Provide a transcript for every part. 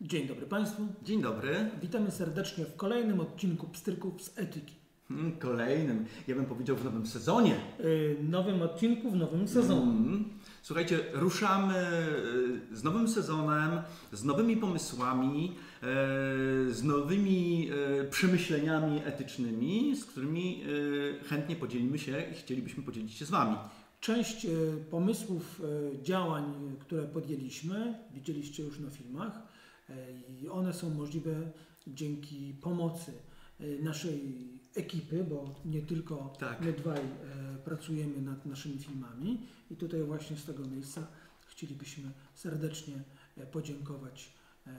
Dzień dobry Państwu. Dzień dobry. Witamy serdecznie w kolejnym odcinku Pstryków z Etyki. Hmm, Kolejnym, ja bym powiedział w nowym sezonie. Yy, nowym odcinku w nowym sezonie. Mm. Słuchajcie, ruszamy y, z nowym sezonem, z nowymi pomysłami, e, z nowymi e, przemyśleniami etycznymi, z którymi chętnie podzielimy się i chcielibyśmy podzielić się z Wami. Część pomysłów, działań, które podjęliśmy, widzieliście już na filmach i one są możliwe dzięki pomocy yy, naszej ekipy, bo nie tylko Tak. my dwaj yy, pracujemy nad naszymi filmami i tutaj właśnie z tego miejsca chcielibyśmy serdecznie podziękować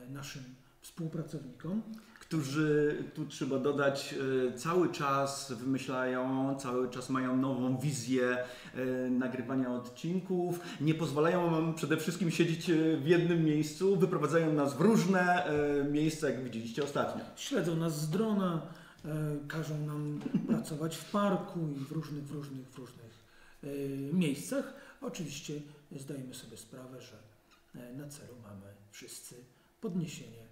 naszym współpracownikom. którzy tu trzeba dodać e, cały czas wymyślają, cały czas mają nową wizję e, nagrywania odcinków, nie pozwalają nam przede wszystkim siedzieć e, w jednym miejscu, wyprowadzają nas w różne miejsca, jak widzieliście ostatnio. Śledzą nas z drona, każą nam pracować w parku i w różnych, w różnych, w różnych miejscach. Oczywiście zdajemy sobie sprawę, że na celu mamy wszyscy podniesienie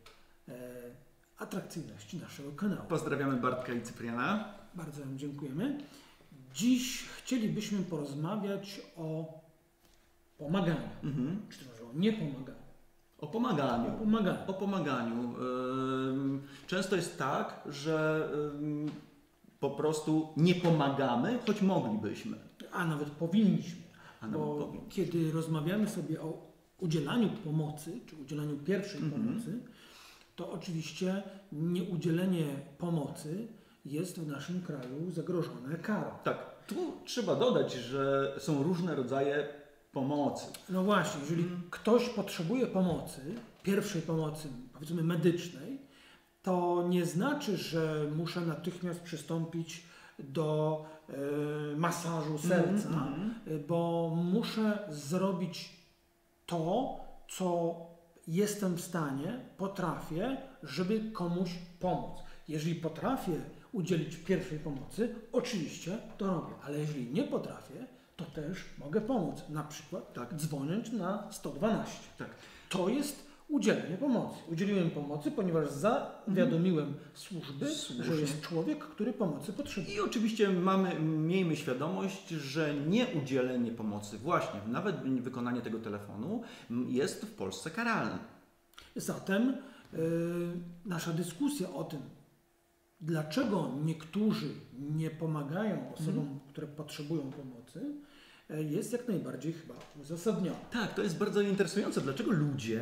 atrakcyjności naszego kanału. Pozdrawiamy Bartka i Cypriana. Bardzo Wam dziękujemy. Dziś chcielibyśmy porozmawiać o pomaganiu, Mhm. czy też może o niepomaganiu. O O pomaganiu. pomaganiu. O pomaganiu. Często jest tak, że po prostu nie pomagamy, choć moglibyśmy. A nawet powinniśmy. A nawet Bo powinniśmy. kiedy rozmawiamy sobie o udzielaniu pomocy, czy udzielaniu pierwszej Mhm. pomocy, to oczywiście nieudzielenie pomocy jest w naszym kraju zagrożone karą. Tak, tu trzeba dodać, że są różne rodzaje pomocy. No właśnie, jeżeli Mhm. ktoś potrzebuje pomocy, pierwszej pomocy, powiedzmy medycznej, to nie znaczy, że muszę natychmiast przystąpić do e, masażu serca, Mhm. y, bo muszę zrobić to, co jestem w stanie, potrafię, żeby komuś pomóc. Jeżeli potrafię udzielić pierwszej pomocy, oczywiście to robię, ale jeżeli nie potrafię, to też mogę pomóc. Na przykład Tak. dzwoniąc na 112. Tak. To jest udzielenie pomocy. Udzieliłem pomocy, ponieważ zawiadomiłem służby, Słusznie. że jest człowiek, który pomocy potrzebuje. I oczywiście mamy, miejmy świadomość, że nieudzielenie pomocy, właśnie nawet wykonanie tego telefonu jest w Polsce karalne. Zatem y, nasza dyskusja o tym, dlaczego niektórzy nie pomagają osobom, które potrzebują pomocy, jest jak najbardziej chyba uzasadniona. Tak, to jest bardzo interesujące, dlaczego ludzie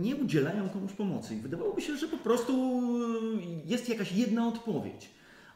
nie udzielają komuś pomocy. I wydawałoby się, że po prostu jest jakaś jedna odpowiedź.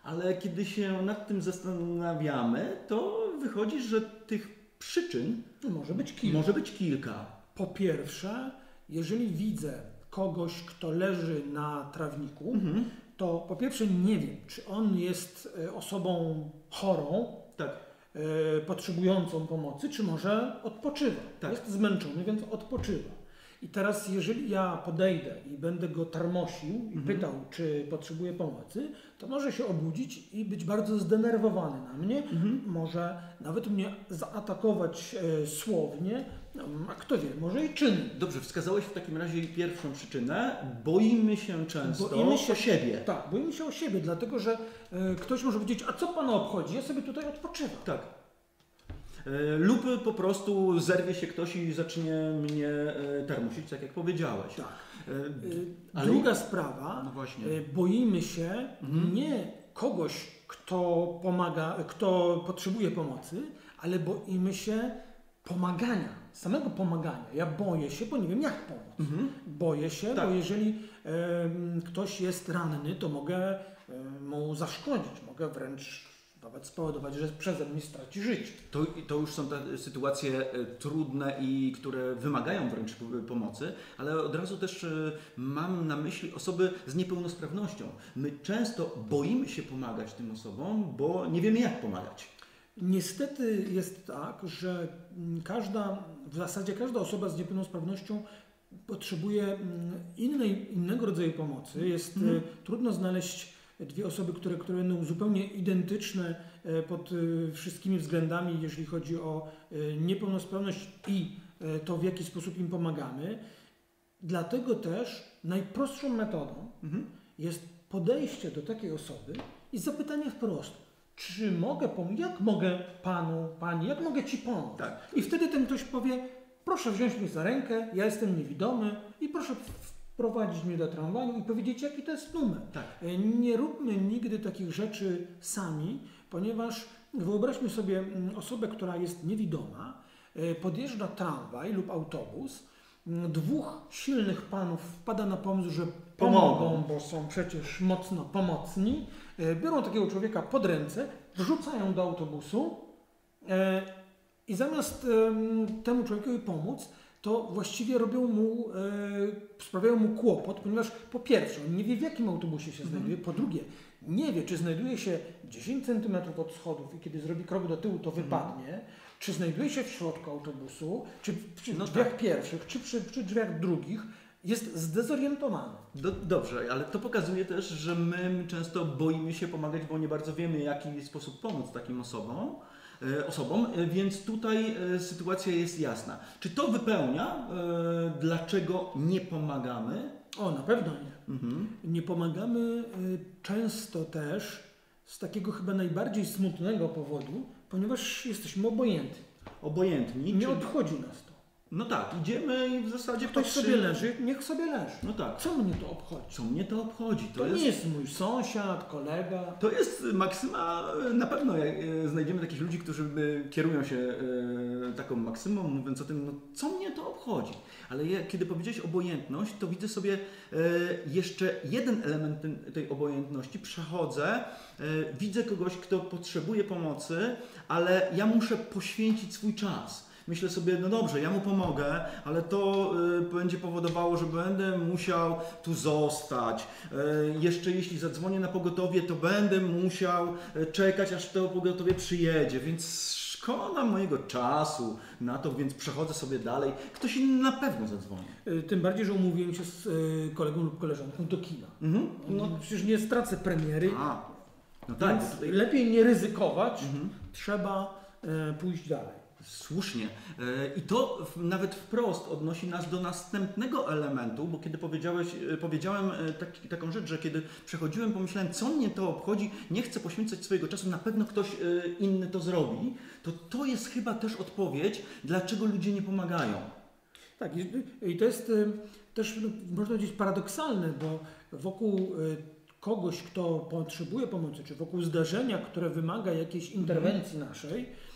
Ale kiedy się nad tym zastanawiamy, to wychodzi, że tych przyczyn No, Może być kilka. może być kilka. Po pierwsze, jeżeli widzę kogoś, kto leży na trawniku, Mhm. to po pierwsze nie wiem, czy on jest y, osobą chorą, Tak. E, potrzebującą pomocy, czy może odpoczywa. Tak. Jest zmęczony, więc odpoczywa. I teraz, jeżeli ja podejdę i będę go tarmosił i Mhm. pytał, czy potrzebuje pomocy, to może się obudzić i być bardzo zdenerwowany na mnie. Mhm. Może nawet mnie zaatakować e, słownie, no, a kto wie, może i czynnie. Dobrze, wskazałeś w takim razie pierwszą przyczynę. Boimy się często Boimy się o siebie. Tak, boimy się o siebie, dlatego że e, ktoś może powiedzieć, a co pana obchodzi? Ja sobie tutaj odpoczywam. Tak. E, Lub po prostu zerwie się ktoś i zacznie mnie e, termosić, tak jak powiedziałeś. Tak. E, Ale- Druga sprawa, No właśnie. boimy się Mhm. nie kogoś, kto pomaga, kto potrzebuje pomocy, ale boimy się pomagania, samego pomagania. Ja boję się, bo nie wiem jak pomóc. Mhm. Boję się, Tak. bo jeżeli em, ktoś jest ranny, to mogę em, mu zaszkodzić, mogę wręcz nawet spowodować, że przeze mnie straci życie. To, to już są te sytuacje e, trudne i które wymagają wręcz pomocy, ale od razu też e, mam na myśli osoby z niepełnosprawnością. My często boimy się pomagać tym osobom, bo nie wiemy jak pomagać. Niestety jest tak, że mm, każda, w zasadzie każda osoba z niepełnosprawnością potrzebuje mm, innej, innego rodzaju pomocy. Jest Mhm. e, trudno znaleźć dwie osoby, które, które będą zupełnie identyczne e, pod e, wszystkimi względami, jeżeli chodzi o e, niepełnosprawność i to, w jaki sposób im pomagamy. Dlatego też najprostszą metodą Mhm. jest podejście do takiej osoby i zapytanie wprost, czy mogę pomóc, jak mogę panu, pani, jak mogę ci pomóc? Tak. I wtedy ten ktoś powie, proszę wziąć mnie za rękę, ja jestem niewidomy i proszę wprowadzić mnie do tramwaju i powiedzieć, jaki to jest numer. Tak. E, Nie róbmy nigdy takich rzeczy sami, ponieważ wyobraźmy sobie mm, osobę, która jest niewidoma, e, podjeżdża tramwaj lub autobus, mm, dwóch silnych panów wpada na pomysł, że pomogą, Pomogą. bo są przecież mocno pomocni, e, biorą takiego człowieka pod ręce, wrzucają do autobusu i zamiast em, temu człowiekowi pomóc, to właściwie robią mu, e, sprawiają mu kłopot, ponieważ po pierwsze, on nie wie w jakim autobusie się znajduje, po drugie, nie wie, czy znajduje się 10 cm od schodów i kiedy zrobi krok do tyłu, to wypadnie, czy znajduje się w środku autobusu, czy przy No drzwiach tak. pierwszych, czy przy, przy drzwiach drugich, jest zdezorientowany. Do, dobrze, ale to pokazuje też, że my często boimy się pomagać, bo nie bardzo wiemy, w jaki sposób pomóc takim osobom. E, Osobom, e, więc tutaj e, sytuacja jest jasna. Czy to wypełnia, dlaczego nie pomagamy? O, na pewno nie. Mhm. Nie pomagamy często też z takiego chyba najbardziej smutnego powodu, ponieważ jesteśmy obojętni. Obojętni. Nie czyli- obchodzi nas to. No tak, idziemy i w zasadzie Ktoś sobie leży, niech sobie leży. No tak. Co mnie to obchodzi? Co mnie to obchodzi? To, nie jest mój sąsiad, kolega. To jest maksyma, na pewno jak e, znajdziemy takich ludzi, którzy e, kierują się e, taką maksymą, mówiąc o tym, no co mnie to obchodzi. Ale ja, kiedy powiedziałeś obojętność, to widzę sobie jeszcze jeden element tej obojętności. Przechodzę, widzę kogoś, kto potrzebuje pomocy, ale ja muszę poświęcić swój czas. Myślę sobie, no dobrze, ja mu pomogę, ale to y, będzie powodowało, że będę musiał tu zostać. Y, jeszcze jeśli zadzwonię na pogotowie, to będę musiał y, czekać, aż to pogotowie przyjedzie, więc szkoda mojego czasu na to, więc przechodzę sobie dalej. Ktoś inny na pewno zadzwoni. Y, Tym bardziej, że umówiłem się z y, kolegą lub koleżanką do kina. Mhm. No przecież nie stracę premiery, A, no tak, tutaj lepiej nie ryzykować, Mhm. trzeba pójść dalej. Słusznie. E, I to nawet wprost odnosi nas do następnego elementu, bo kiedy powiedziałeś, e, powiedziałem e, taki, taką rzecz, że kiedy przechodziłem, pomyślałem, co mnie to obchodzi, nie chcę poświęcać swojego czasu, na pewno ktoś inny to zrobi, to to jest chyba też odpowiedź, dlaczego ludzie nie pomagają. Tak, i, to jest też, no, można powiedzieć, paradoksalne, bo wokół kogoś, kto potrzebuje pomocy, czy wokół zdarzenia, które wymaga jakiejś interwencji naszej, y,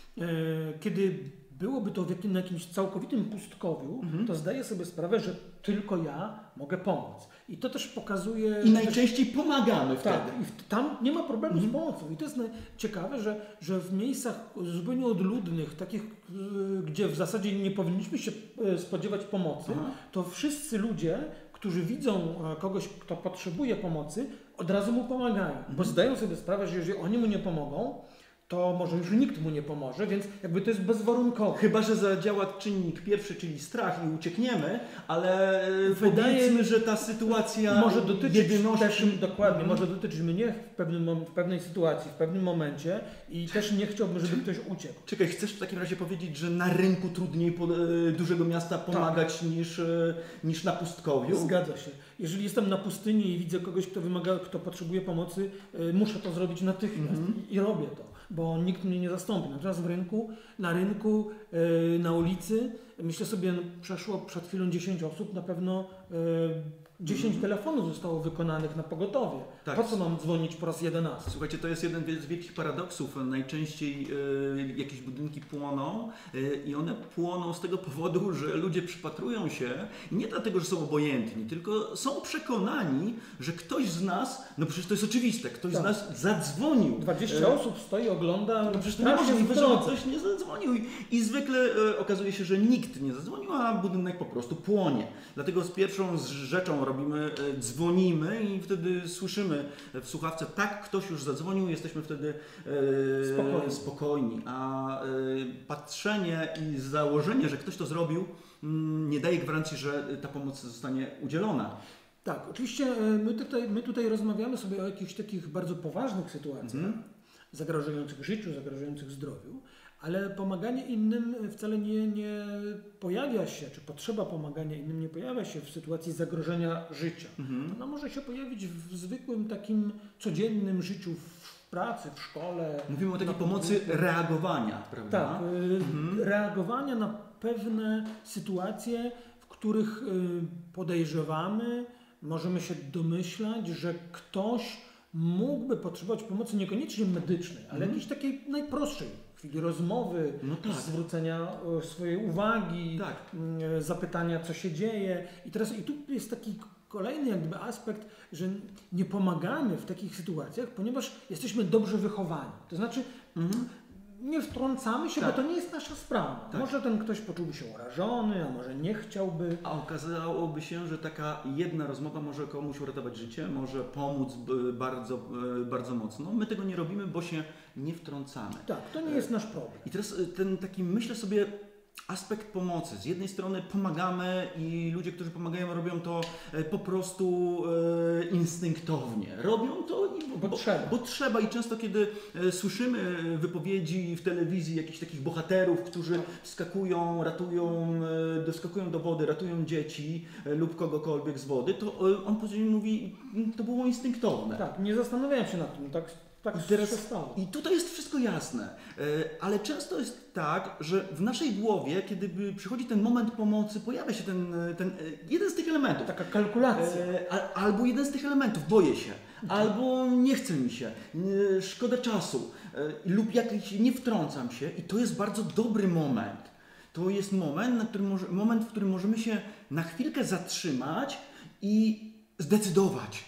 kiedy byłoby to na jakimś całkowitym pustkowiu, Mhm. to zdaję sobie sprawę, że tylko ja mogę pomóc. I to też pokazuje... I najczęściej pomagamy Tak, wtedy. i tam nie ma problemu Mhm. z pomocą. I to jest ciekawe, że, że w miejscach zupełnie odludnych, takich, y, gdzie w zasadzie nie powinniśmy się y, spodziewać pomocy, Aha. to wszyscy ludzie, którzy widzą e, kogoś, kto potrzebuje pomocy, od razu mu pomagają. Bo Mhm. zdają sobie sprawę, że jeżeli oni mu nie pomogą, to może już nikt mu nie pomoże, więc jakby to jest bezwarunkowe. Chyba, że zadziała czynnik pierwszy, czyli strach i uciekniemy, ale e, Wydaje- powiedzmy, że ta sytuacja Może dotyczyć jedyności... też, dokładnie, Mhm. może dotyczyć mnie w, pewnym, w pewnej sytuacji, w pewnym momencie i też nie chciałbym, żeby ktoś uciekł. Czekaj, chcesz w takim razie powiedzieć, że na rynku trudniej po, e, dużego miasta pomagać niż, e, niż na pustkowiu? Zgadza się. Jeżeli jestem na pustyni i widzę kogoś, kto wymaga, kto potrzebuje pomocy, y, muszę to zrobić natychmiast Mhm. I, i robię to, bo nikt mnie nie zastąpi. Natomiast w rynku, na rynku, y, na ulicy, myślę sobie, no, przeszło przed chwilą 10 osób, na pewno y, 10 telefonów zostało wykonanych na pogotowie. Tak. Po co mam dzwonić po raz 11? Słuchajcie, to jest jeden z wielkich paradoksów. Najczęściej e, jakieś budynki płoną e, i one płoną z tego powodu, że ludzie przypatrują się nie dlatego, że są obojętni, tylko są przekonani, że ktoś z nas, no przecież to jest oczywiste, ktoś Tak. z nas zadzwonił. 20 E, osób stoi, ogląda, No przecież w żeby drodze. ktoś nie zadzwonił. I, I zwykle okazuje się, że nikt nie zadzwonił, a budynek po prostu płonie. Dlatego z pierwszą z rzeczą robimy, e, dzwonimy i wtedy słyszymy w słuchawce, tak, ktoś już zadzwonił, jesteśmy wtedy e, Spokojni. spokojni. A e, patrzenie i założenie, że ktoś to zrobił, mm, nie daje gwarancji, że ta pomoc zostanie udzielona. Tak, oczywiście my tutaj, my tutaj rozmawiamy sobie o jakichś takich bardzo poważnych sytuacjach, Mhm. zagrażających życiu, zagrażających zdrowiu, Ale pomaganie innym wcale nie, nie pojawia się, czy potrzeba pomagania innym nie pojawia się w sytuacji zagrożenia życia. Mhm. Ona może się pojawić w zwykłym takim codziennym życiu, w pracy, w szkole. Mówimy o takiej pomocy reagowania, prawda? Tak, y, reagowania na pewne sytuacje, w których y, podejrzewamy, możemy się domyślać, że ktoś mógłby potrzebować pomocy niekoniecznie medycznej, ale Mhm. jakiejś takiej najprostszej chwili rozmowy, No tak. zwrócenia e, swojej uwagi, Tak. mm, zapytania, co się dzieje. I teraz i tu jest taki kolejny jak gdyby aspekt, że nie pomagamy w takich sytuacjach, ponieważ jesteśmy dobrze wychowani. To znaczy Mhm. Nie wtrącamy się, Tak. bo to nie jest nasza sprawa. Tak. Może ten ktoś poczułby się urażony, a może nie chciałby. A okazałoby się, że taka jedna rozmowa może komuś uratować życie, może pomóc b- bardzo, e, bardzo mocno. My tego nie robimy, bo się nie wtrącamy. Tak, to nie jest nasz problem. I teraz y, ten taki, myślę sobie, aspekt pomocy. Z jednej strony pomagamy i ludzie, którzy pomagają, robią to e, po prostu e, instynktownie. Robią to, i, Bo trzeba. Bo trzeba i często kiedy e, słyszymy wypowiedzi w telewizji jakichś takich bohaterów, którzy wskakują, ratują, doskakują do wody, ratują dzieci lub kogokolwiek z wody, to on później mówi, "Mm, to było instynktowne. Tak, nie zastanawiałem się nad tym, tak, tak I teraz- się stało. I tutaj jest wszystko jasne, E, ale często jest tak, że w naszej głowie, kiedy przychodzi ten moment pomocy, pojawia się ten, e, ten e, jeden z tych elementów. Taka kalkulacja. Albo jeden z tych elementów, boję się, albo nie chce mi się, szkoda czasu, lub jakiś nie wtrącam się i to jest bardzo dobry moment. To jest moment, na którym moment, w którym możemy się na chwilkę zatrzymać i zdecydować.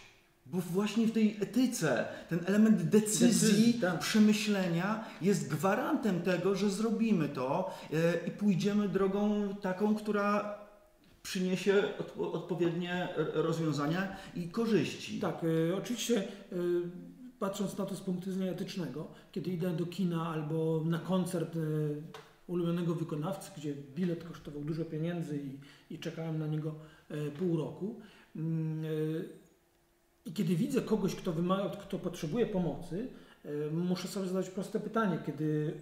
Bo właśnie w tej etyce ten element decyzji, Decyzji, tak. przemyślenia jest gwarantem tego, że zrobimy to e, i pójdziemy drogą taką, która przyniesie odpo- odpowiednie rozwiązania i korzyści. Tak, y, oczywiście y, patrząc na to z punktu widzenia etycznego, kiedy idę do kina albo na koncert ulubionego wykonawcy, gdzie bilet kosztował dużo pieniędzy i, i czekałem na niego pół roku. mm, I kiedy widzę kogoś, kto, wymaga, kto potrzebuje pomocy, y, muszę sobie zadać proste pytanie, kiedy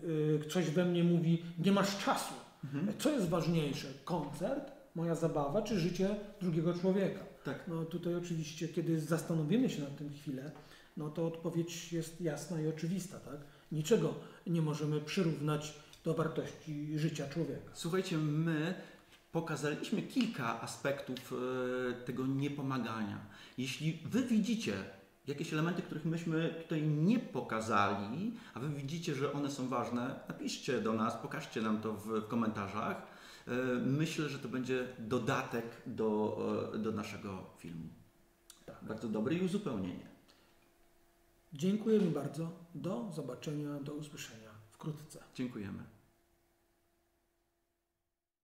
y, coś we mnie mówi, nie masz czasu. Mhm. Co jest ważniejsze? Koncert, moja zabawa, czy życie drugiego człowieka? Tak. No tutaj oczywiście, kiedy zastanowimy się nad tym chwilę, no to odpowiedź jest jasna i oczywista, tak? Niczego nie możemy przyrównać do wartości życia człowieka. Słuchajcie, my pokazaliśmy kilka aspektów e, tego niepomagania. Jeśli wy widzicie jakieś elementy, których myśmy tutaj nie pokazali, a wy widzicie, że one są ważne, napiszcie do nas, pokażcie nam to w, komentarzach. E, Myślę, że to będzie dodatek do, e, do naszego filmu. Tak. Bardzo dobre i uzupełnienie. Dziękuję mi bardzo. Do zobaczenia, do usłyszenia wkrótce. Dziękujemy.